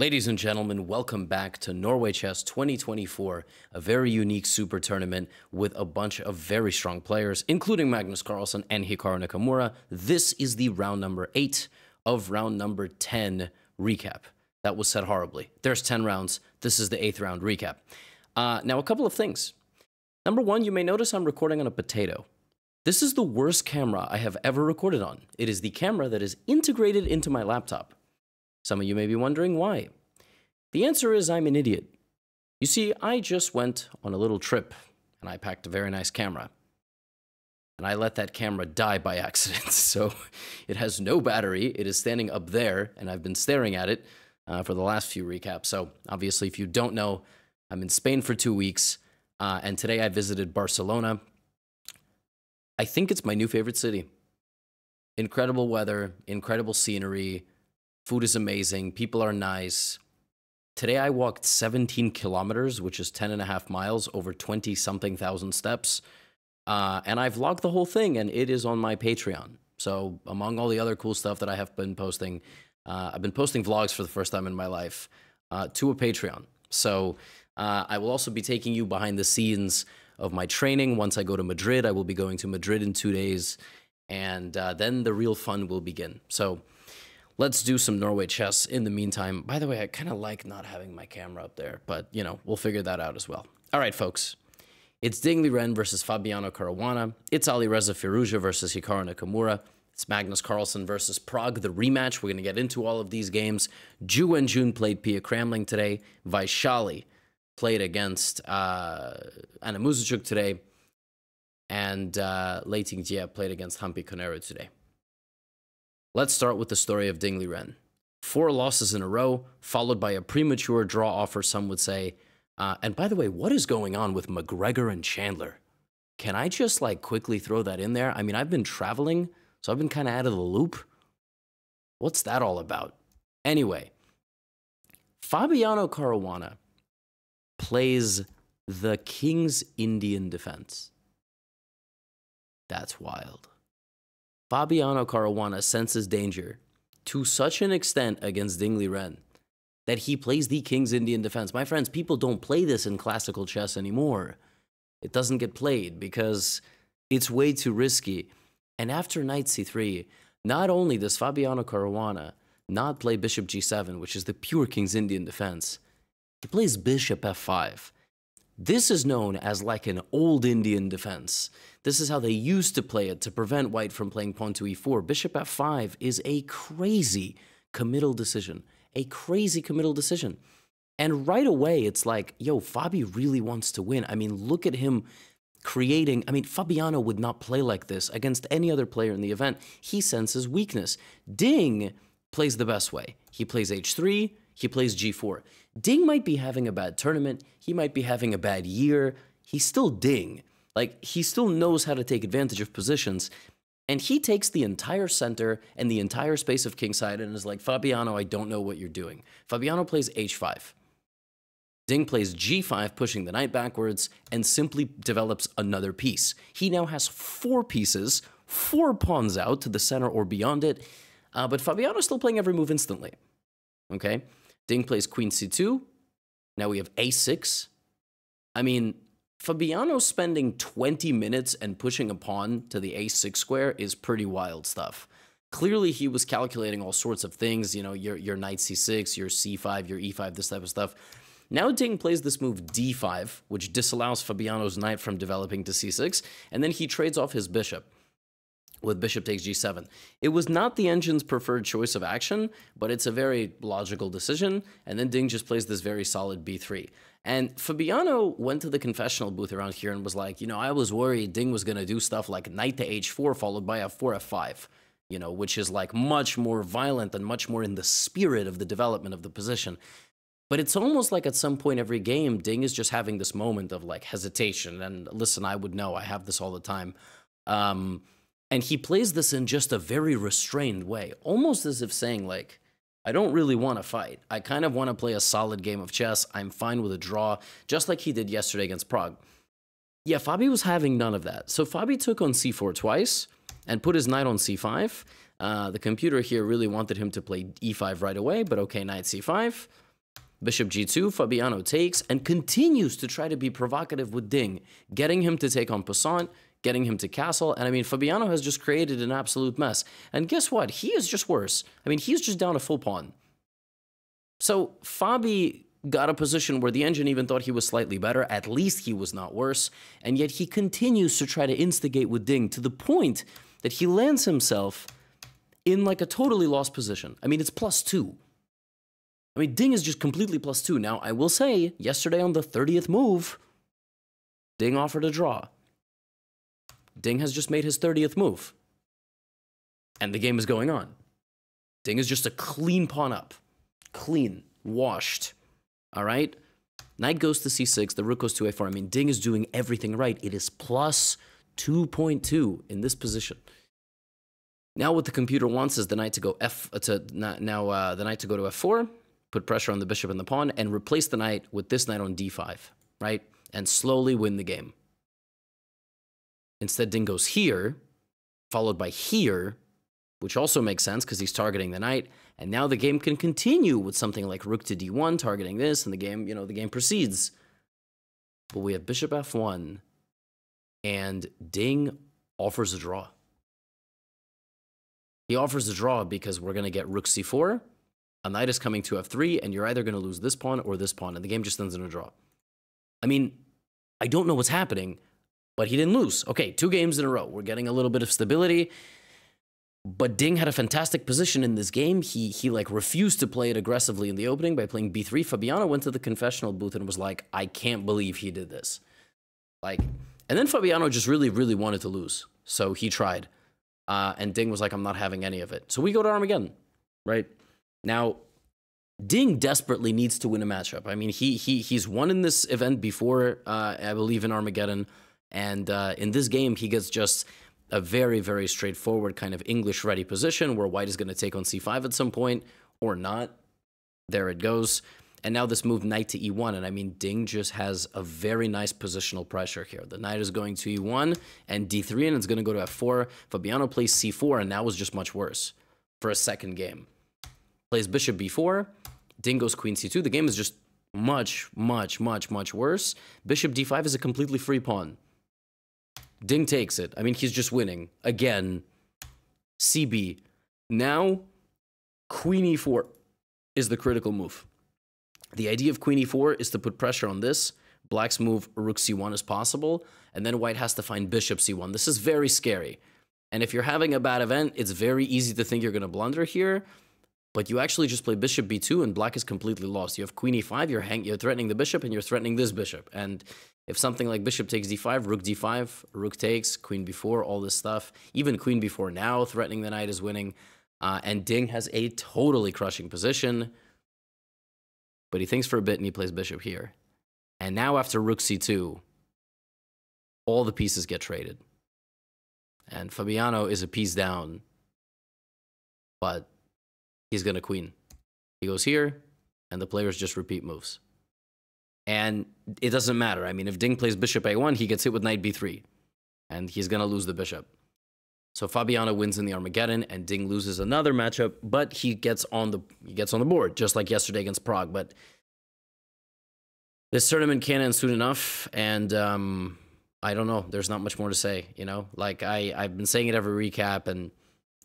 Ladies and gentlemen, welcome back to Norway Chess 2024, a very unique super tournament with a bunch of very strong players, including Magnus Carlsen and Hikaru Nakamura. This is the round number 8 of round number 10 recap. That was said horribly. There's 10 rounds. This is the 8th round recap. Uh, now, a couple of things. Number one, you may notice I'm recording on a potato. This is the worst camera I have ever recorded on. It is the camera that is integrated into my laptop. Some of you may be wondering why. The answer is I'm an idiot. You see, I just went on a little trip and I packed a very nice camera. And I let that camera die by accident. So it has no battery. It is standing up there, and I've been staring at it uh, for the last few recaps. So obviously, if you don't know, I'm in Spain for two weeks. Uh, and today I visited Barcelona. I think it's my new favorite city. Incredible weather, incredible scenery, Food is amazing. People are nice. Today I walked 17 kilometers, which is 10 and a half miles, over 20 something thousand steps. Uh, and I vlogged the whole thing, and it is on my Patreon. So, among all the other cool stuff that I have been posting, uh, I've been posting vlogs for the first time in my life uh, to a Patreon. So, uh, I will also be taking you behind the scenes of my training. Once I go to Madrid, I will be going to Madrid in two days, and uh, then the real fun will begin. So, let's do some Norway chess in the meantime. By the way, I kind of like not having my camera up there, but you know, we'll figure that out as well. All right, folks. It's Ding Liren versus Fabiano Caruana. It's Alireza Firouzja versus Hikaru Nakamura. It's Magnus Carlsen versus Pragg, the rematch. We're going to get into all of these games. Ju Wenjun played Pia Cramling today. Vaishali played against uh, Anna Muzychuk today. And uh, Lei Tingjie played against Humpy Koneru today. Let's start with the story of Ding Liren. Four losses in a row, followed by a premature draw offer, some would say. Uh, and by the way, what is going on with McGregor and Chandler? Can I just like quickly throw that in there? I mean, I've been traveling, so I've been kind of out of the loop. What's that all about? Anyway, Fabiano Caruana plays the King's Indian defense. That's wild. Fabiano Caruana senses danger to such an extent against Ding Liren that he plays the King's Indian defense. My friends, people don't play this in classical chess anymore. It doesn't get played because it's way too risky. And after knight c3, not only does Fabiano Caruana not play bishop g7, which is the pure King's Indian defense, he plays bishop f5. This is known as like an old Indian defense. This is how they used to play it to prevent white from playing pawn to e4. Bishop f5 is a crazy committal decision. A crazy committal decision. And right away, it's like, yo, Fabi really wants to win. I mean, look at him creating. I mean, Fabiano would not play like this against any other player in the event. He senses weakness. Ding plays the best way. He plays h3, he plays g4. Ding might be having a bad tournament. He might be having a bad year. He's still Ding. Like, he still knows how to take advantage of positions. And he takes the entire center and the entire space of kingside and is like, Fabiano, I don't know what you're doing. Fabiano plays h5. Ding plays g5, pushing the knight backwards, and simply develops another piece. He now has four pieces, four pawns out to the center or beyond it, uh, but Fabiano's still playing every move instantly. Okay? Ding plays queen c2. Now we have a6. I mean, Fabiano spending 20 minutes and pushing a pawn to the a6 square is pretty wild stuff. Clearly, he was calculating all sorts of things, you know, your, your knight c6, your c5, your e5, this type of stuff. Now Ding plays this move d5, which disallows Fabiano's knight from developing to c6, and then he trades off his bishop with bishop takes g7. It was not the engine's preferred choice of action, but it's a very logical decision, and then Ding just plays this very solid b3. And Fabiano went to the confessional booth around here and was like, you know, I was worried Ding was going to do stuff like knight to h4 followed by f4, f5, you know, which is like much more violent and much more in the spirit of the development of the position. But it's almost like at some point every game, Ding is just having this moment of like hesitation. And listen, I would know, I have this all the time. Um, and he plays this in just a very restrained way, almost as if saying, like, I don't really want to fight. I kind of want to play a solid game of chess. I'm fine with a draw, just like he did yesterday against Pragg. Yeah, Fabi was having none of that. So Fabi took on c4 twice and put his knight on c5. Uh, the computer here really wanted him to play e5 right away, but okay, knight c5. Bishop g2, Fabiano takes, and continues to try to be provocative with Ding, getting him to take en passant, getting him to castle. And I mean, Fabiano has just created an absolute mess. And guess what? He is just worse. I mean, he's just down a full pawn. So Fabi got a position where the engine even thought he was slightly better. At least he was not worse. And yet he continues to try to instigate with Ding to the point that he lands himself in like a totally lost position. I mean, it's plus two. I mean, Ding is just completely plus two. Now, I will say, yesterday on the 30th move, Ding offered a draw. Ding has just made his 30th move. And the game is going on. Ding is just a clean pawn up. Clean. Washed. All right? Knight goes to c6, the rook goes to a4. I mean, Ding is doing everything right. It is plus 2.2 in this position. Now what the computer wants is the knight to go f to now uh, the knight to go to f4, put pressure on the bishop and the pawn, and replace the knight with this knight on d5, right? And slowly win the game. Instead, Ding goes here, followed by here, which also makes sense because he's targeting the knight. And now the game can continue with something like rook to d1, targeting this, and the game, you know, the game proceeds. But we have bishop f1, and Ding offers a draw. He offers a draw because we're going to get rook c4, a knight is coming to f3, and you're either going to lose this pawn or this pawn, and the game just ends in a draw. I mean, I don't know what's happening, but he didn't lose. Okay, two games in a row. We're getting a little bit of stability. But Ding had a fantastic position in this game. He he like refused to play it aggressively in the opening by playing b3. Fabiano went to the confessional booth and was like, "I can't believe he did this." Like, and then Fabiano just really really wanted to lose, so he tried. Uh, and Ding was like, "I'm not having any of it." So we go to Armageddon, right? Now, Ding desperately needs to win a matchup. I mean, he he he's won in this event before, uh, I believe in Armageddon, and uh, in this game he gets just a very very straightforward kind of English ready position where White is going to take on c5 at some point or not. There it goes. And now this move knight to e1, and I mean Ding just has a very nice positional pressure here. The knight is going to e1 and d3, and it's going to go to f4. Fabiano plays c4, and that was just much worse for a second game. Plays bishop b4, Ding goes queen c2. The game is just much, much, much, much worse. Bishop d5 is a completely free pawn. Ding takes it. I mean, he's just winning. Again, CB. Now, queen e4 is the critical move. The idea of queen e4 is to put pressure on this. Black's move rook c1 is possible, and then white has to find bishop c1. This is very scary. And if you're having a bad event, it's very easy to think you're going to blunder here. But you actually just play bishop b2 and black is completely lost. You have queen e5, you're, you're threatening the bishop and you're threatening this bishop. And if something like bishop takes d5, rook d5, rook takes, queen b4, all this stuff, even queen b4 now threatening the knight is winning. Uh, and Ding has a totally crushing position. But he thinks for a bit and he plays bishop here. And now after rook c2, all the pieces get traded. And Fabiano is a piece down. But he's going to queen. He goes here, and the players just repeat moves. And it doesn't matter. I mean, if Ding plays bishop a1, he gets hit with knight b3, and he's going to lose the bishop. So Fabiano wins in the Armageddon, and Ding loses another matchup, but he gets on the he gets on the board just like yesterday against Pragg. But this tournament can't end soon enough, and um, I don't know. There's not much more to say. You know, like I I've been saying it every recap, and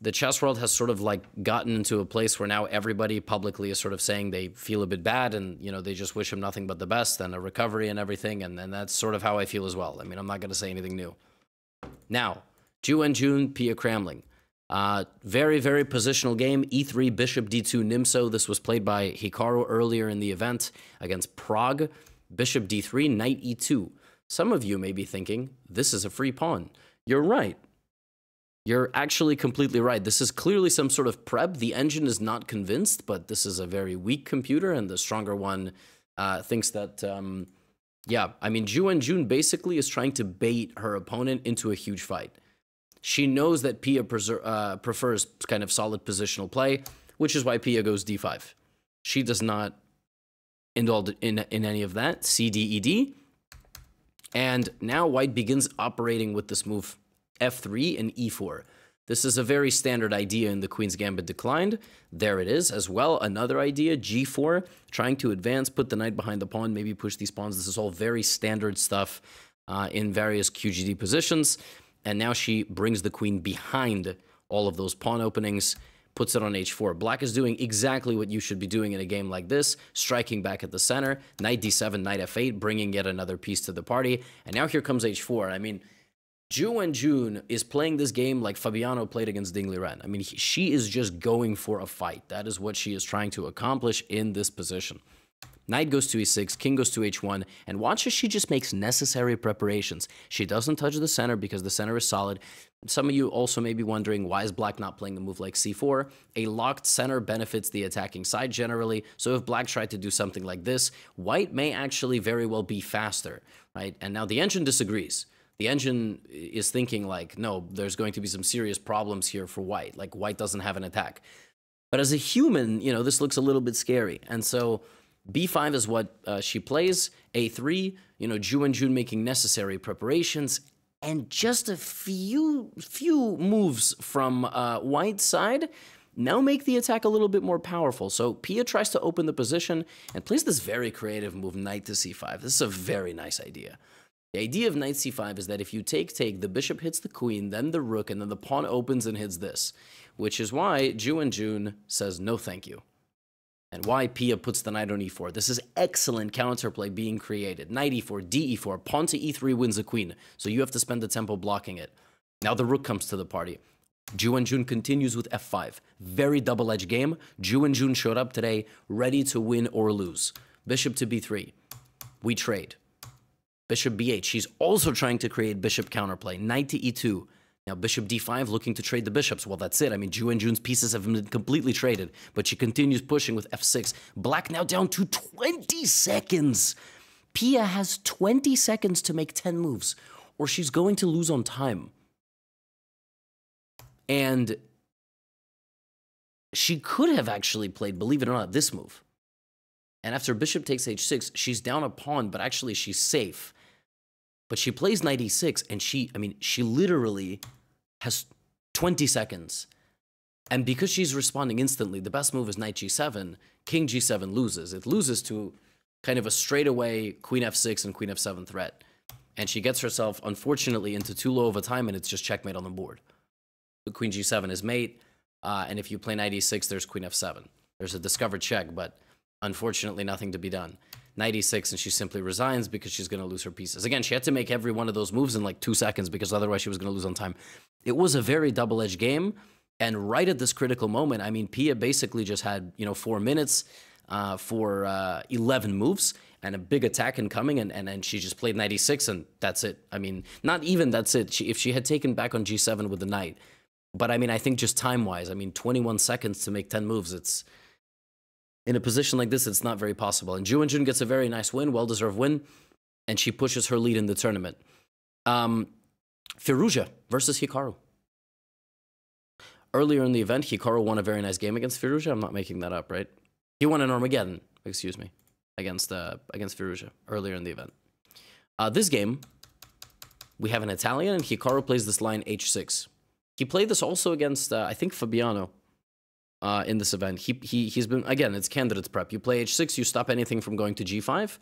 the chess world has sort of like gotten into a place where now everybody publicly is sort of saying they feel a bit bad and you know they just wish him nothing but the best and a recovery and everything and, and that's sort of how i feel as well. I mean i'm not going to say anything new. Now Ju Wenjun Pia Cramling uh, very very positional game. E3 bishop d2 nimzo this was played by hikaru earlier in the event against Pragg. Bishop d3 knight e2 some of you may be thinking this is a free pawn. You're right you're actually completely right. This is clearly some sort of prep. The engine is not convinced, but this is a very weak computer, and the stronger one uh, thinks that, um, yeah, I mean, Ju Wenjun basically is trying to bait her opponent into a huge fight. She knows that Pia uh, prefers kind of solid positional play, which is why Pia goes d5. She does not indulge in, in any of that. C, D, E, D. And now White begins operating with this move f3 and e4. This is a very standard idea in the Queen's Gambit declined. There it is as well. Another idea, g4, trying to advance, put the knight behind the pawn, maybe push these pawns. This is all very standard stuff uh, in various QGD positions. And now she brings the queen behind all of those pawn openings, puts it on h4. Black is doing exactly what you should be doing in a game like this, striking back at the center, knight d7, knight f8, bringing yet another piece to the party. And now here comes h4. I mean, Ju Wenjun is playing this game like Fabiano played against Ding Liren. I mean, he, she is just going for a fight. That is what she is trying to accomplish in this position. Knight goes to e6, king goes to h1, and watch as she just makes necessary preparations. She doesn't touch the center because the center is solid. Some of you also may be wondering, why is black not playing a move like c4? A locked center benefits the attacking side generally, so if black tried to do something like this, white may actually very well be faster, right? And now the engine disagrees the engine is thinking like, no, there's going to be some serious problems here for white. Like white doesn't have an attack. But as a human, you know, this looks a little bit scary. And so b5 is what uh, she plays. a3, you know, Ju Wenjun making necessary preparations. And just a few few moves from uh, white's side now make the attack a little bit more powerful. So Pia tries to open the position and plays this very creative move, knight to c5. This is a very nice idea. The idea of knight c5 is that if you take take, the bishop hits the queen, then the rook, and then the pawn opens and hits this, which is why Ju Wenjun says no thank you. And why Pia puts the knight on e4. This is excellent counterplay being created. Knight e4, d e4, pawn to e3 wins the queen, so you have to spend the tempo blocking it. Now the rook comes to the party. Ju Wenjun continues with f5. Very double-edged game. Ju Wenjun showed up today ready to win or lose. Bishop to b3. We trade. Bishop b8. She's also trying to create bishop counterplay. Knight to e2. Now, bishop d5 looking to trade the bishops. Well, that's it. I mean, Ju Wenjun's pieces have been completely traded, but she continues pushing with f6. Black now down to 20 seconds. Pia has 20 seconds to make 10 moves, or she's going to lose on time. And she could have actually played, believe it or not, this move. And after bishop takes h6, she's down a pawn, but actually she's safe. But she plays knight e6, and she, I mean, she literally has 20 seconds. And because she's responding instantly, the best move is knight g7. King g7 loses. It loses to kind of a straightaway queen f6 and queen f7 threat. And she gets herself, unfortunately, into too low of a time, and it's just checkmate on the board. The queen g7 is mate, uh, and if you play knight e6, there's queen f7. There's a discovered check, but unfortunately, nothing to be done. 96 and she simply resigns because she's going to lose her pieces. Again, she had to make every one of those moves in like two seconds because otherwise she was going to lose on time. It was a very double edged game. And right at this critical moment, I mean, Pia basically just had, you know, four minutes uh, for uh, 11 moves and a big attack incoming. And, and, and she just played 96 and that's it. I mean, not even that's it. She, if she had taken back on G7 with the knight, but I mean, I think just time wise, I mean, 21 seconds to make 10 moves, it's in a position like this, it's not very possible. And Ju Wenjun gets a very nice win, well deserved win, and she pushes her lead in the tournament. Um, Firouzja versus Hikaru. Earlier in the event, Hikaru won a very nice game against Firouzja. I'm not making that up, right? He won an Armageddon, excuse me, against uh, against Firouzja earlier in the event. Uh, this game, we have an Italian, and Hikaru plays this line h6. He played this also against, uh, I think, Fabiano uh, in this event. He, he, he's been, again, it's candidates prep. You play h6, you stop anything from going to g5.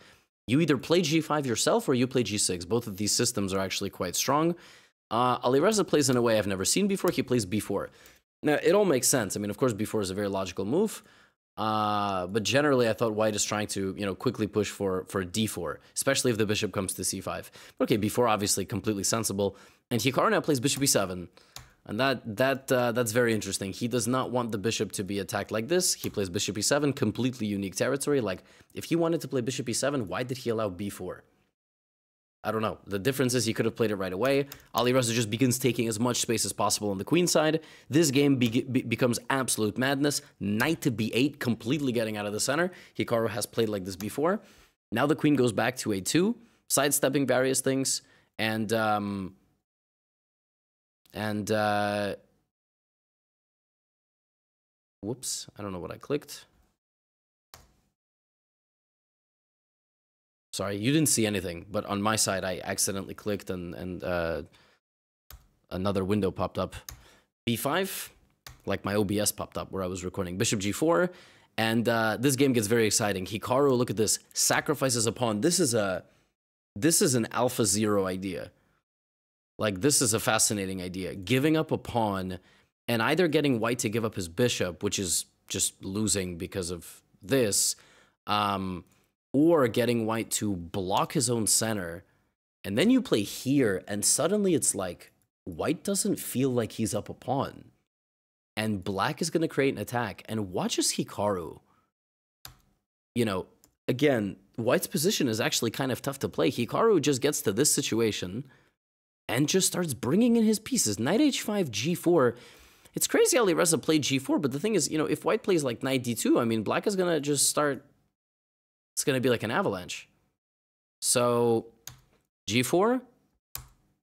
You either play g5 yourself or you play g6. Both of these systems are actually quite strong. Uh, Alireza plays in a way I've never seen before. He plays b4. Now, it all makes sense. I mean, of course, b4 is a very logical move. Uh, but generally, I thought white is trying to, you know, quickly push for, for d4, especially if the bishop comes to c5. But okay, b4 obviously completely sensible. And Hikaru now plays bishop e7. And that that uh, that's very interesting. He does not want the bishop to be attacked like this. He plays bishop e7, completely unique territory. Like, if he wanted to play bishop e7, why did he allow b4? I don't know. The difference is he could have played it right away. Alireza just begins taking as much space as possible on the queen side. This game be be becomes absolute madness. Knight to b8, completely getting out of the center. Hikaru has played like this before. Now the queen goes back to a2, sidestepping various things, and... Um, and, uh, whoops, I don't know what I clicked. Sorry, you didn't see anything, but on my side, I accidentally clicked and, and uh, another window popped up. b5, like my OBS popped up where I was recording. Bishop g4, and uh, this game gets very exciting. Hikaru, look at this, sacrifices a pawn. This is a, this is an AlphaZero idea. Like this is a fascinating idea. Giving up a pawn, and either getting white to give up his bishop, which is just losing because of this, um, or getting white to block his own center. And then you play here, and suddenly it's like white doesn't feel like he's up a pawn and black is going to create an attack. And watch as Hikaru, you know, again, white's position is actually kind of tough to play. Hikaru just gets to this situation and just starts bringing in his pieces. Knight h5, g4. It's crazy how Reza played g4, but the thing is, you know, if white plays like knight d2, I mean, black is going to just start, it's going to be like an avalanche. So g4,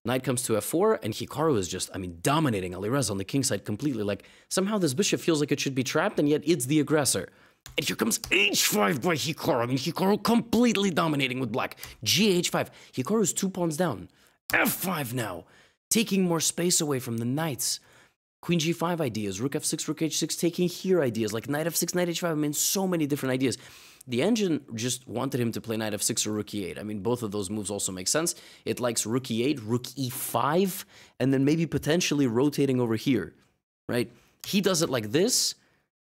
Knight comes to f4, and Hikaru is just, I mean, dominating Alireza on the king side completely. Like, somehow this bishop feels like it should be trapped, and yet it's the aggressor. And here comes h5 by Hikaru. I mean, Hikaru completely dominating with black. gh5. Hikaru's two pawns down. F5 now, taking more space away from the knights. Queen g5 ideas, rook f6, rook h6, taking here ideas, like knight f6, knight h5. I mean, so many different ideas. The engine just wanted him to play knight f6 or rook e8. I mean, both of those moves also make sense. It likes rook e8, rook e5, and then maybe potentially rotating over here, right? He does it like this,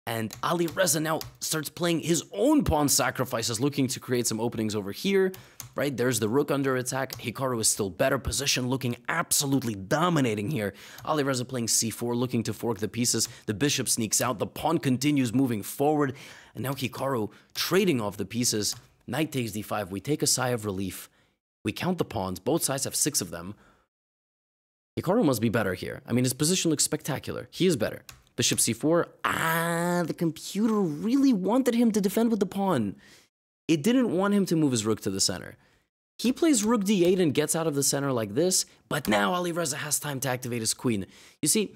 and Alireza now starts playing his own pawn sacrifices, looking to create some openings over here, right? There's the rook under attack. Hikaru is still better position, looking absolutely dominating here. Alireza playing c4, looking to fork the pieces. The bishop sneaks out. The pawn continues moving forward. And now Hikaru trading off the pieces. Knight takes d5. We take a sigh of relief. We count the pawns. Both sides have six of them. Hikaru must be better here. I mean, his position looks spectacular. He is better. Bishop c4. Ah, the computer really wanted him to defend with the pawn. It didn't want him to move his rook to the center. He plays rook d8 and gets out of the center like this, but now Alireza has time to activate his queen. You see,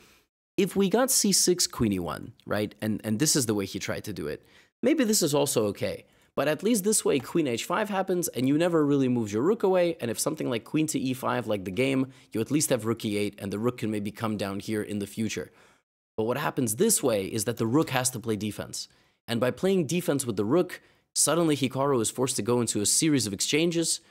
if we got c6 queen e1, right, and, and this is the way he tried to do it, maybe this is also okay. But at least this way, queen h5 happens, and you never really move your rook away, and if something like queen to e5, like the game, you at least have rook e8, and the rook can maybe come down here in the future. But what happens this way is that the rook has to play defense. And by playing defense with the rook, suddenly Hikaru is forced to go into a series of exchanges,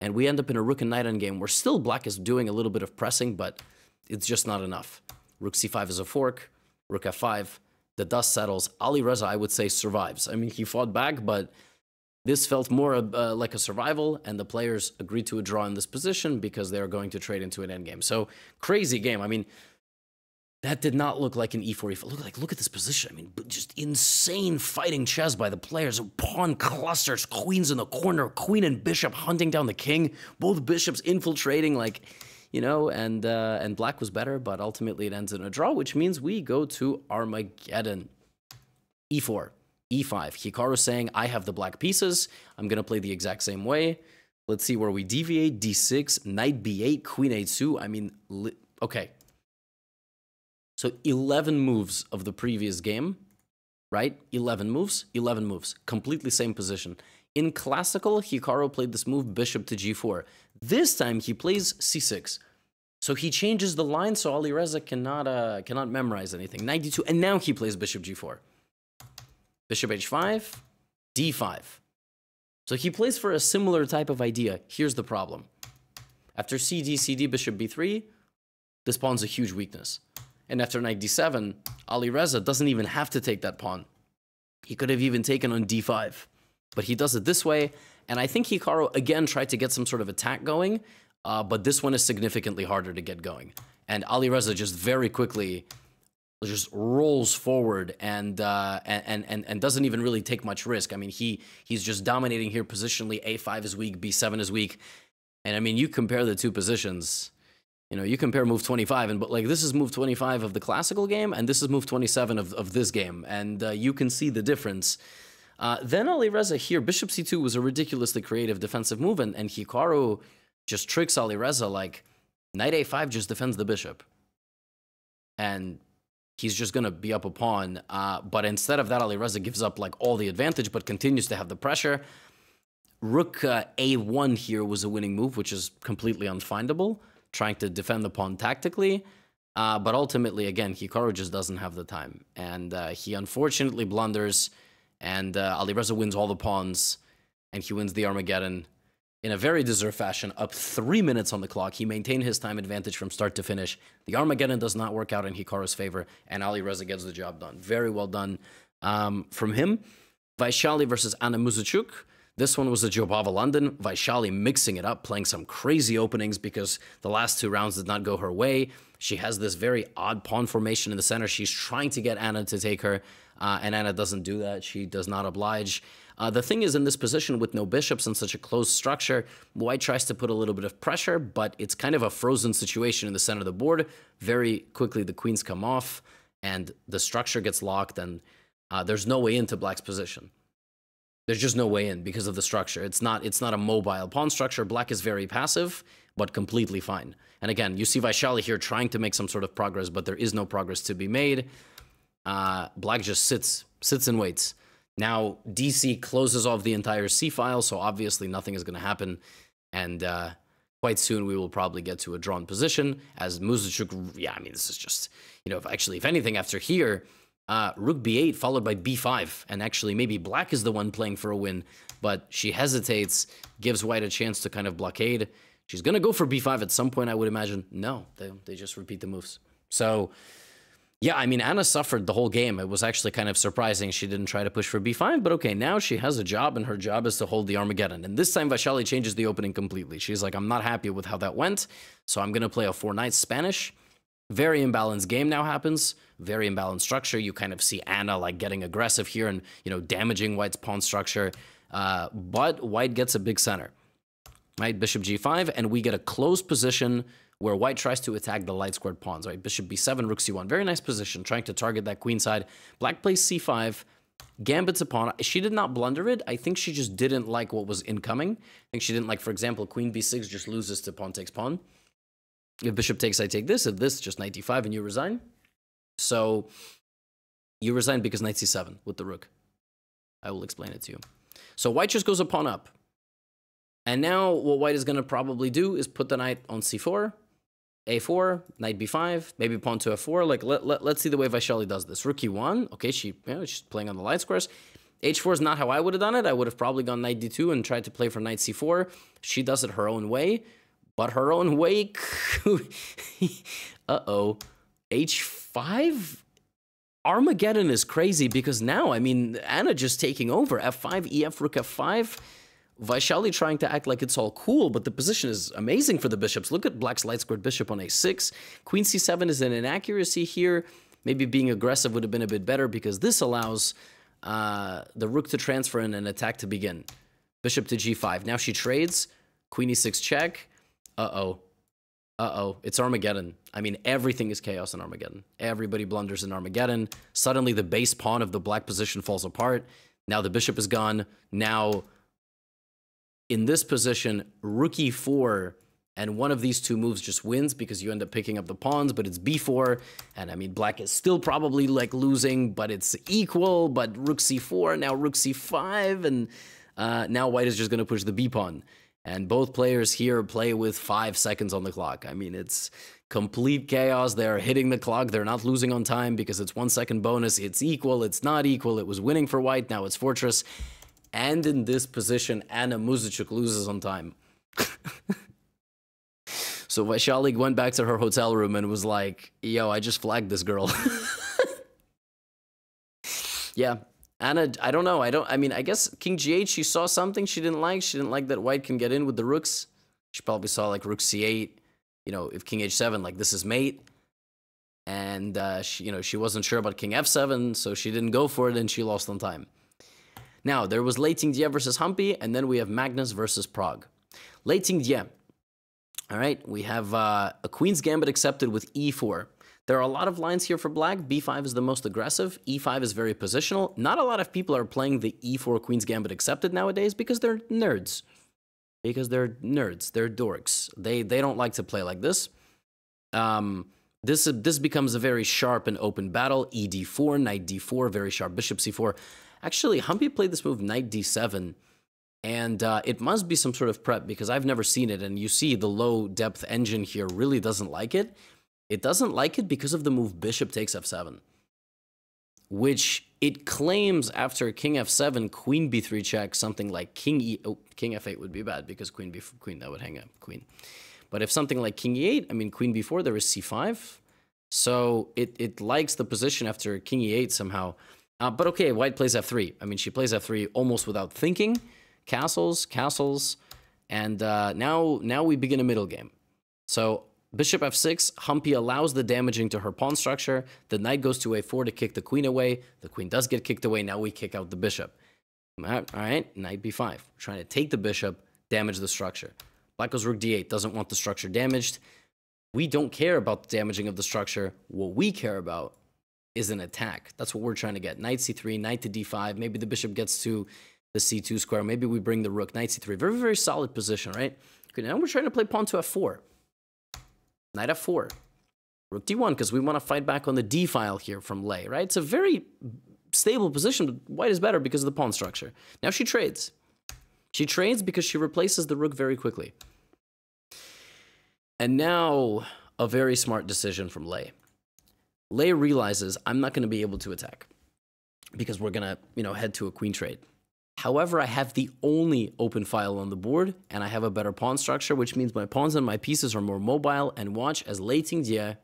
and we end up in a rook and knight endgame where still black is doing a little bit of pressing, but it's just not enough. Rook c5 is a fork, rook f5, the dust settles. Alireza, I would say, survives. I mean, he fought back, but this felt more uh, like a survival, and the players agreed to a draw in this position because they're going to trade into an endgame. So, crazy game. I mean, that did not look like an e4, e4. Look like look at this position. I mean, just insane fighting chess by the players. Pawn clusters, queens in the corner, queen and bishop hunting down the king. Both bishops infiltrating, like you know, and uh, and black was better, but ultimately it ends in a draw, which means we go to Armageddon. e4, e5. Hikaru saying, "I have the black pieces. I'm gonna play the exact same way." Let's see where we deviate. d6, knight b8, queen a2. I mean, okay. So 11 moves of the previous game, right? 11 moves, 11 moves, completely same position. In classical, Hikaru played this move bishop to g4. This time he plays c6. So he changes the line so Alireza cannot, uh, cannot memorize anything. 92, and now he plays bishop g4. Bishop h5, d5. So he plays for a similar type of idea. Here's the problem. After cd, cd, bishop b3, this pawn's a huge weakness. And after knight d7, Alireza doesn't even have to take that pawn. He could have even taken on d5. But he does it this way, and I think Hikaru again tried to get some sort of attack going, uh, but this one is significantly harder to get going. And Alireza just very quickly just rolls forward and, uh, and and and doesn't even really take much risk. I mean, he he's just dominating here positionally. A5 is weak, B7 is weak, and I mean, you compare the two positions you know, you compare move 25 and but like this is move 25 of the classical game and this is move 27 of, of this game and uh, you can see the difference. Uh, then Alireza here, bishop c2 was a ridiculously creative defensive move and, and Hikaru just tricks Alireza like knight a5 just defends the bishop. And he's just going to be up a pawn. Uh, but instead of that, Alireza gives up like all the advantage but continues to have the pressure. Rook uh, a1 here was a winning move, which is completely unfindable trying to defend the pawn tactically. Uh, but ultimately, again, Hikaru just doesn't have the time. And uh, he unfortunately blunders, and uh, Alireza wins all the pawns, and he wins the Armageddon in a very deserved fashion, up three minutes on the clock. He maintained his time advantage from start to finish. The Armageddon does not work out in Hikaru's favor, and Alireza gets the job done. Very well done um, from him. Vaishali versus Anna Muzychuk. This one was a Jobava London. Vaishali mixing it up, playing some crazy openings because the last two rounds did not go her way. She has this very odd pawn formation in the center. She's trying to get Anna to take her, uh, and Anna doesn't do that. She does not oblige. Uh, the thing is, in this position with no bishops and such a closed structure, white tries to put a little bit of pressure, but it's kind of a frozen situation in the center of the board. Very quickly, the queens come off, and the structure gets locked, and uh, there's no way into black's position. There's just no way in because of the structure. It's not it's not a mobile pawn structure. Black is very passive, but completely fine. And again, you see Vaishali here trying to make some sort of progress, but there is no progress to be made. Uh, black just sits, sits and waits. Now, DC closes off the entire C file, so obviously nothing is going to happen. And uh, quite soon we will probably get to a drawn position as Muzychuk, yeah, I mean, this is just, you know, if actually, if anything, after here, uh, Rook B8 followed by B5. And actually, maybe Black is the one playing for a win, but she hesitates, gives White a chance to kind of blockade. She's going to go for B5 at some point, I would imagine. No, they, they just repeat the moves. So yeah, I mean, Anna suffered the whole game. It was actually kind of surprising she didn't try to push for b5, but okay, now she has a job, and her job is to hold the Armageddon. And this time, Vaishali changes the opening completely. She's like, I'm not happy with how that went, so I'm going to play a four knights Spanish. Very imbalanced game now happens. Very imbalanced structure. You kind of see Anna like getting aggressive here and, you know, damaging White's pawn structure. Uh, but White gets a big center. Right, Bishop g5, and we get a closed position where white tries to attack the light squared pawns, right? Bishop b7, rook c1. Very nice position, trying to target that queen side. Black plays c5, gambits a pawn. She did not blunder it. I think she just didn't like what was incoming. I think she didn't like, for example, queen b6 just loses to pawn takes pawn. If bishop takes, I take this. If this, just knight d5 and you resign. So you resign because knight c7 with the rook. I will explain it to you. So white just goes a pawn up. And now what white is going to probably do is put the knight on c4 a4, knight b5, maybe pawn to f4. Like, let, let, let's see the way Vaishali does this. Rook e1. Okay, she, you know, she's playing on the light squares. h4 is not how I would have done it. I would have probably gone knight d2 and tried to play for knight c4. She does it her own way. But her own wake. Uh-oh. h5? Armageddon is crazy because now, I mean, Anna just taking over. f5, ef, rook f5 Vaishali trying to act like it's all cool, but the position is amazing for the bishops. Look at black's light squared bishop on a6. Queen c7 is an inaccuracy here. Maybe being aggressive would have been a bit better because this allows uh, the rook to transfer and an attack to begin. Bishop to g5. Now she trades. Queen e6 check. Uh-oh. Uh-oh. It's Armageddon. I mean, everything is chaos in Armageddon. Everybody blunders in Armageddon. Suddenly the base pawn of the black position falls apart. Now the bishop is gone. Now in this position, rook e4, and one of these two moves just wins because you end up picking up the pawns, but it's b4, and I mean, black is still probably like losing, but it's equal, but rook c4, now rook c5, and uh, now white is just going to push the b pawn. And both players here play with five seconds on the clock. I mean, it's complete chaos. They're hitting the clock. They're not losing on time because it's one second bonus. It's equal. It's not equal. It was winning for white. Now it's fortress. And in this position, Anna Muzychuk loses on time. so Vaishali went back to her hotel room and was like, yo, I just flagged this girl. yeah, Anna, I don't know. I don't, I mean, I guess King G8, she saw something she didn't like. She didn't like that white can get in with the rooks. She probably saw like rook c8, you know, if king h7, like this is mate. And, uh, she, you know, she wasn't sure about king f7, so she didn't go for it and she lost on time. Now, there was Lei Tingjie versus Humpy, and then we have Magnus versus Prague. Lei Tingjie. All right, we have uh, a Queen's Gambit accepted with e4. There are a lot of lines here for black. b5 is the most aggressive. e5 is very positional. Not a lot of people are playing the e4 Queen's Gambit accepted nowadays because they're nerds. Because they're nerds. They're dorks. They, they don't like to play like this. Um, this, this becomes a very sharp and open battle. e d4, knight d4, very sharp bishop c4. Actually, Humpy played this move knight d7, and uh, it must be some sort of prep because I've never seen it, and you see the low depth engine here really doesn't like it. It doesn't like it because of the move bishop takes f7, which it claims after king f7, queen b3 check, something like king e. Oh, king f8 would be bad because queen b queen that would hang up queen. But if something like king e8, I mean queen b4, there is c5. So it it likes the position after king e8 somehow. Uh, but okay, white plays f3. I mean, she plays f3 almost without thinking. Castles, castles, and uh, now now we begin a middle game. So bishop f6, Humpy allows the damaging to her pawn structure. The knight goes to a4 to kick the queen away. The queen does get kicked away. Now we kick out the bishop. All right, knight b5. trying to take the bishop, damage the structure. Black goes rook d8, doesn't want the structure damaged. We don't care about the damaging of the structure. What we care about is an attack. That's what we're trying to get. Knight c3, knight to d5. Maybe the bishop gets to the c2 square. Maybe we bring the rook, knight c3. Very, very solid position, right? Okay, now we're trying to play pawn to f4. Knight f4. Rook d1, because we want to fight back on the d file here from Lei, right? It's a very stable position, but white is better because of the pawn structure. Now she trades. She trades because she replaces the rook very quickly. And now a very smart decision from Lei. Lei realizes I'm not going to be able to attack because we're going to, you know, head to a queen trade. However, I have the only open file on the board and I have a better pawn structure, which means my pawns and my pieces are more mobile. And watch as Lei Tingjie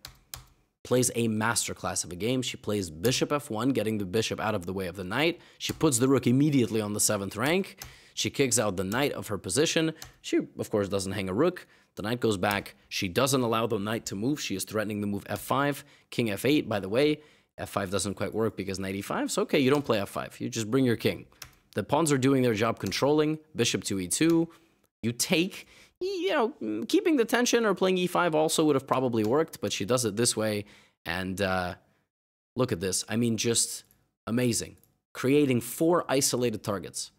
plays a masterclass of a game. She plays bishop f1, getting the bishop out of the way of the knight. She puts the rook immediately on the seventh rank. She kicks out the knight of her position. She, of course, doesn't hang a rook. The knight goes back. She doesn't allow the knight to move. She is threatening the move f5. King f8, by the way. f5 doesn't quite work because knight e5. So, okay, you don't play f5. You just bring your king. The pawns are doing their job controlling. Bishop to e2. You take. You know, keeping the tension or playing e5 also would have probably worked, but she does it this way. And uh, look at this. I mean, just amazing. Creating four isolated targets.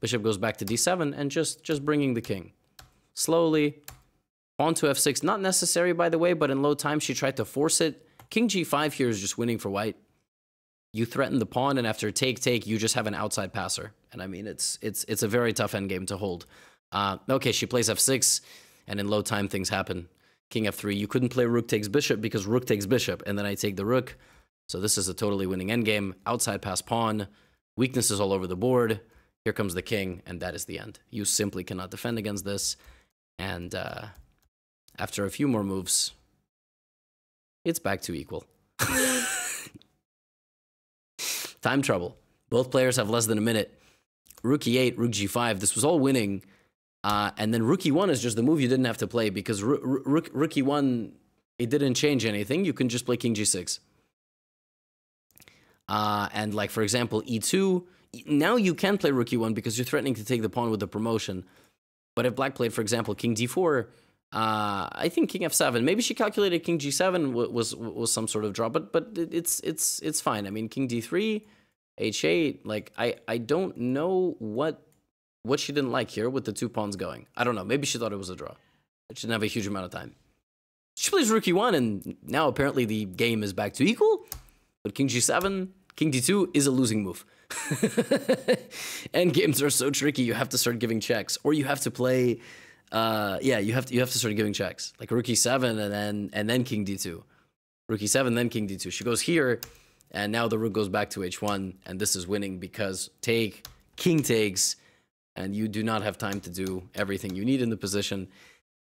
Bishop goes back to d7 and just, just bringing the king slowly. Pawn to f6, not necessary, by the way, but in low time, she tried to force it. King g5 here is just winning for white. You threaten the pawn, and after take, take, you just have an outside passer. And I mean, it's it's it's a very tough endgame to hold. Uh, okay, she plays f6, and in low time, things happen. King f3, you couldn't play rook takes bishop because rook takes bishop, and then I take the rook. So this is a totally winning endgame. Outside pass pawn, weaknesses all over the board. Here comes the king, and that is the end. You simply cannot defend against this. And uh, after a few more moves, it's back to equal. Time trouble. Both players have less than a minute. Rook e8, Rook g5. This was all winning. Uh, and then Rook e1 is just the move you didn't have to play because Rook, Rook e1, it didn't change anything. You can just play King g6. Uh, and like, for example, e2, now you can play Rook e1 because you're threatening to take the pawn with the promotion. But if black played, for example, king d4, uh, I think king f7. Maybe she calculated king g7 was was some sort of draw, but but it's it's it's fine. I mean, king d3, h8. Like I I don't know what what she didn't like here with the two pawns going. I don't know. Maybe she thought it was a draw. She didn't have a huge amount of time. She plays rook e1, and now apparently the game is back to equal. But king g7, king d2 is a losing move. End games are so tricky. You have to start giving checks, or you have to play. Uh, yeah, you have to you have to start giving checks, like rook e7 and then and then king d2, rook e7 then king d2. She goes here, and now the rook goes back to h1, and this is winning because take king takes, and you do not have time to do everything you need in the position.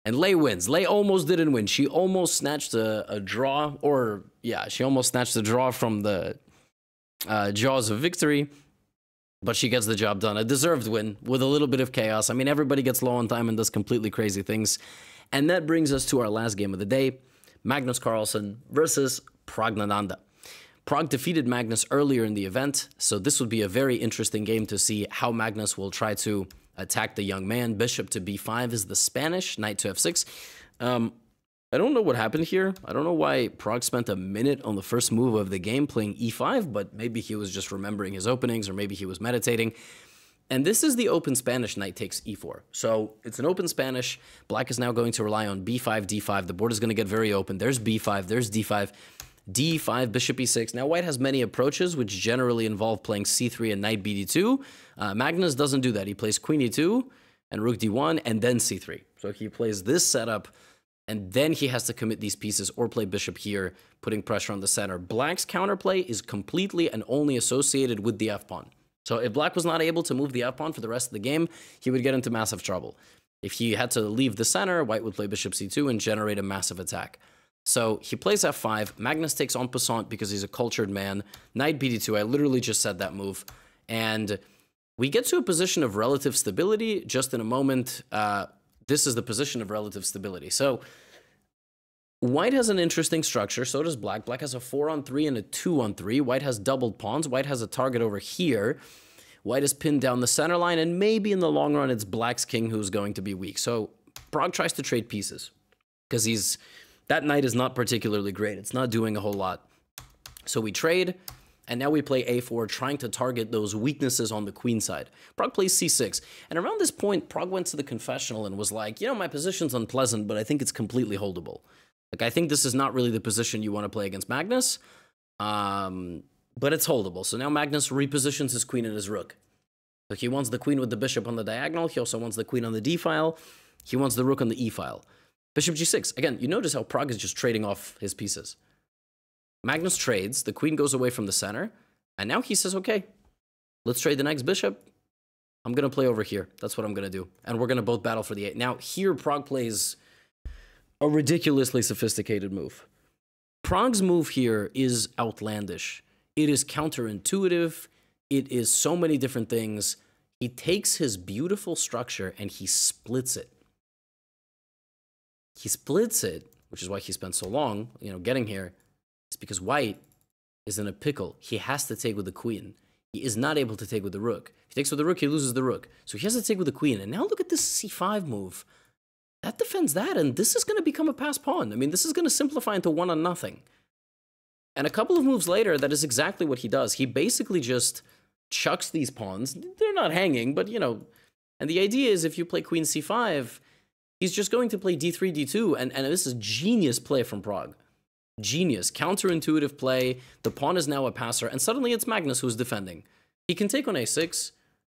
And Lei wins. Lei almost didn't win. She almost snatched a, a draw, or yeah, she almost snatched a draw from the uh, jaws of victory. But she gets the job done. A deserved win with a little bit of chaos. I mean, everybody gets low on time and does completely crazy things. And that brings us to our last game of the day Magnus Carlsen versus Praggnanandhaa. Pragg defeated Magnus earlier in the event, so this would be a very interesting game to see how Magnus will try to attack the young man. Bishop to b5 is the Spanish, knight to f6. Um, I don't know what happened here. I don't know why Pragg spent a minute on the first move of the game playing e5, but maybe he was just remembering his openings or maybe he was meditating. And this is the open Spanish knight takes e4. So it's an open Spanish. Black is now going to rely on b5, d5. The board is going to get very open. There's b5, there's d5, d5, bishop e6. Now white has many approaches, which generally involve playing c3 and knight bd2. Uh, Magnus doesn't do that. He plays queen e2 and rook d1 and then c3. So he plays this setup And then he has to commit these pieces or play bishop here, putting pressure on the center. Black's counterplay is completely and only associated with the f pawn. So if black was not able to move the f pawn for the rest of the game, he would get into massive trouble. If he had to leave the center, white would play bishop c2 and generate a massive attack. So he plays f5. Magnus takes en passant because he's a cultured man. Knight bd2. I literally just said that move. And we get to a position of relative stability just in a moment. Uh, this is the position of relative stability. So white has an interesting structure. So does black. Black has a 4 on 3 and a 2 on 3. White has doubled pawns. White has a target over here. White is pinned down the center line. And maybe in the long run, it's black's king who's going to be weak. So Pragg tries to trade pieces because he's that knight is not particularly great. It's not doing a whole lot. So we trade. And now we play a4, trying to target those weaknesses on the queen side. Pragg plays c6. And around this point, Pragg went to the confessional and was like, you know, my position's unpleasant, but I think it's completely holdable. Like, I think this is not really the position you want to play against Magnus, um, but it's holdable. So now Magnus repositions his queen and his rook. So he wants the queen with the bishop on the diagonal. He also wants the queen on the d file. He wants the rook on the e file. Bishop g6. Again, you notice how Pragg is just trading off his pieces. Magnus trades, the queen goes away from the center, and now he says, okay, let's trade the next bishop. I'm going to play over here. That's what I'm going to do. And we're going to both battle for the eight. Now, here, Pragg plays a ridiculously sophisticated move. Pragg's move here is outlandish. It is counterintuitive. It is so many different things. He takes his beautiful structure and he splits it. He splits it, which is why he spent so long, you know, getting here it's because white is in a pickle. He has to take with the queen. He is not able to take with the rook. If he takes with the rook, he loses the rook. So he has to take with the queen. And now look at this c5 move. That defends that, and this is going to become a pass pawn. I mean, this is going to simplify into one on nothing. And a couple of moves later, that is exactly what he does. He basically just chucks these pawns. They're not hanging, but you know. And the idea is if you play queen c5, he's just going to play d3, d2, and, and this is a genius play from Pragg. Genius, counterintuitive play. The pawn is now a passer, and suddenly it's Magnus who's defending. He can take on a6,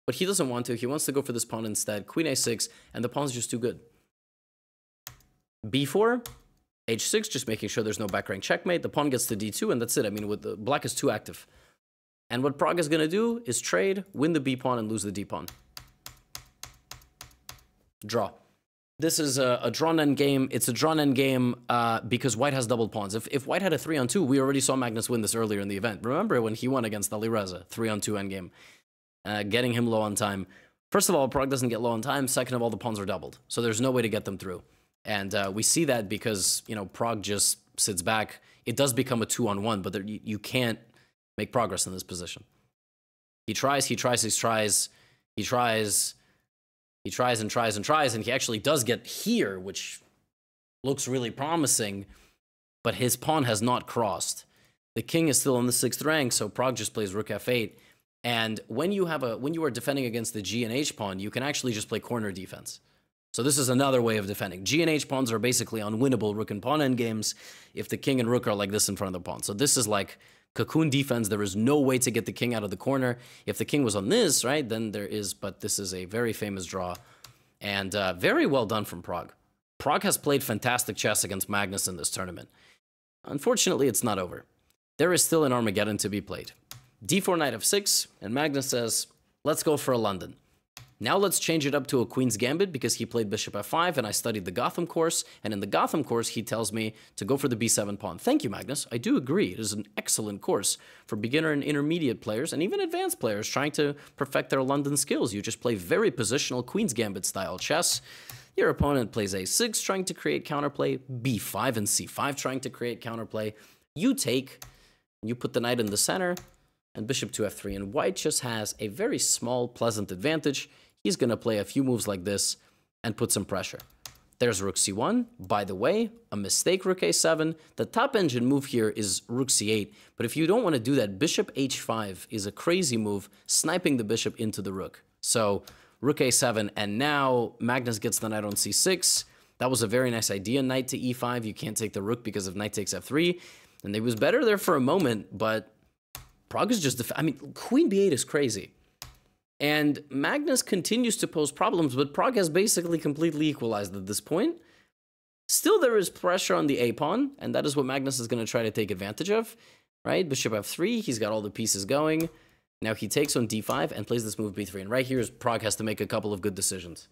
but he doesn't want to. He wants to go for this pawn instead. Queen a6, and the pawn's just too good. b4, h6, just making sure there's no back rank checkmate. The pawn gets to d2, and that's it. I mean, with the black is too active. And what Pragg is going to do is trade, win the b pawn, and lose the d pawn. Draw this is a, a drawn end game. It's a drawn end game uh, because white has double pawns. If, if white had a three on two, we already saw Magnus win this earlier in the event. Remember when he won against Alireza, three on two end game, uh, getting him low on time. First of all, Pragg doesn't get low on time. Second of all, the pawns are doubled, so there's no way to get them through. And uh, we see that because you know Pragg just sits back. It does become a two on one, but there, you, you can't make progress in this position. He tries, he tries, he tries, he tries he tries and tries and tries, and he actually does get here, which looks really promising, but his pawn has not crossed. The king is still in the sixth rank, so Pragg just plays rook f8. And when you have a when you are defending against the G and H pawn, you can actually just play corner defense. So this is another way of defending. G and H pawns are basically unwinnable rook and pawn endgames if the king and rook are like this in front of the pawn. So this is like cocoon defense. There is no way to get the king out of the corner. If the king was on this, right, then there is, but this is a very famous draw. And uh, very well done from Pragg. Pragg has played fantastic chess against Magnus in this tournament. Unfortunately, it's not over. There is still an Armageddon to be played. d4 knight f6, and Magnus says, let's go for a London. Now let's change it up to a Queen's Gambit because he played Bishop f5 and I studied the Gotham course. And in the Gotham course, he tells me to go for the b7 pawn. Thank you, Magnus. I do agree. It is an excellent course for beginner and intermediate players and even advanced players trying to perfect their London skills. You just play very positional Queen's Gambit style chess. Your opponent plays a6 trying to create counterplay, b5 and c5 trying to create counterplay. You take, you put the knight in the center, and bishop to f3. And white just has a very small, pleasant advantage he's going to play a few moves like this and put some pressure. There's rook c1. By the way, a mistake rook a7. The top engine move here is rook c8. But if you don't want to do that, bishop h5 is a crazy move, sniping the bishop into the rook. So rook a7, and now Magnus gets the knight on c6. That was a very nice idea, knight to e5. You can't take the rook because of knight takes f3. And it was better there for a moment, but Pragg is just... I mean, queen b8 is crazy. And Magnus continues to pose problems, but Pragg has basically completely equalized at this point. Still, there is pressure on the A pawn, and that is what Magnus is going to try to take advantage of, right? Bishop f3, he's got all the pieces going. Now he takes on d5 and plays this move b3. And right here is Pragg has to make a couple of good decisions.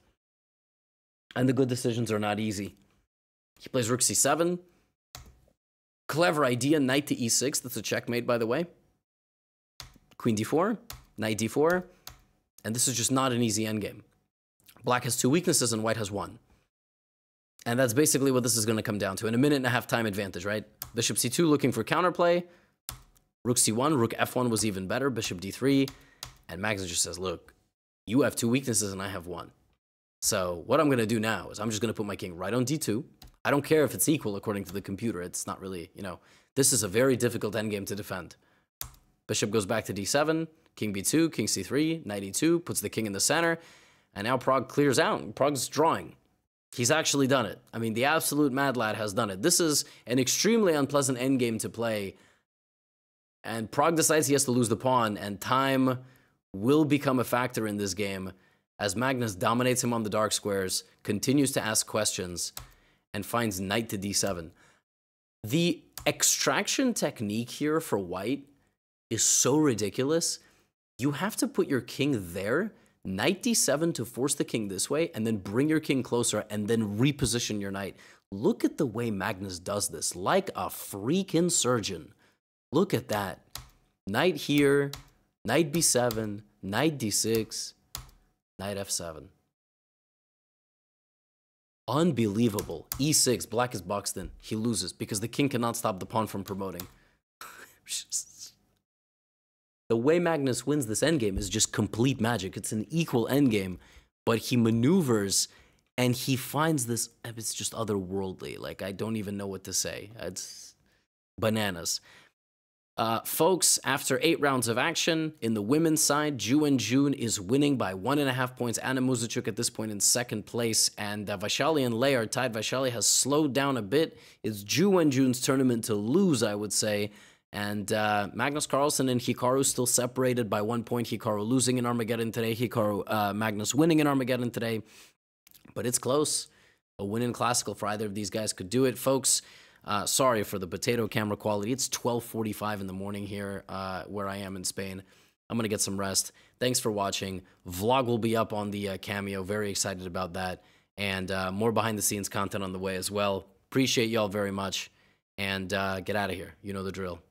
And the good decisions are not easy. He plays rook c7. Clever idea, knight to e6. That's a checkmate, by the way. Queen d4, knight d4. And this is just not an easy endgame. Black has two weaknesses and white has one. And that's basically what this is going to come down to. In a minute and a half time advantage, right? Bishop c2 looking for counterplay. Rook c1, rook f1 was even better. Bishop d3. And Magnus just says, look, you have two weaknesses and I have one. So what I'm going to do now is I'm just going to put my king right on d2. I don't care if it's equal according to the computer. It's not really, you know, this is a very difficult endgame to defend. Bishop goes back to d7, king b2, king c3, knight e2, puts the king in the center, and now Pragg clears out. Pragg's drawing. He's actually done it. I mean, the absolute mad lad has done it. This is an extremely unpleasant endgame to play, and Pragg decides he has to lose the pawn, and time will become a factor in this game as Magnus dominates him on the dark squares, continues to ask questions, and finds knight to d7. The extraction technique here for white is so ridiculous. You have to put your king there, knight d7 to force the king this way, and then bring your king closer and then reposition your knight. Look at the way Magnus does this, like a freaking surgeon. Look at that. Knight here, knight b7, knight d6, knight f7. Unbelievable. E6, black is boxed in. He loses because the king cannot stop the pawn from promoting. the way Magnus wins this endgame is just complete magic. It's an equal endgame, but he maneuvers and he finds this. It's just otherworldly. Like, I don't even know what to say. It's bananas. Uh, folks, after eight rounds of action in the women's side, Ju Wenjun is winning by one and a half points. Anna Muzychuk at this point in second place, and uh, Vaishali and Lei are tied. Vaishali has slowed down a bit. It's Ju Wenjun's tournament to lose, I would say. And uh, Magnus Carlsen and Hikaru still separated by one point. Hikaru losing in Armageddon today. Hikaru uh, Magnus winning in Armageddon today. But it's close. A win in Classical for either of these guys could do it, folks. Uh, sorry for the potato camera quality. It's 12:45 in the morning here uh, where I am in Spain. I'm gonna get some rest. Thanks for watching. Vlog will be up on the uh, Cameo. Very excited about that, and uh, more behind the scenes content on the way as well. Appreciate y'all very much, and get out of here. You know the drill.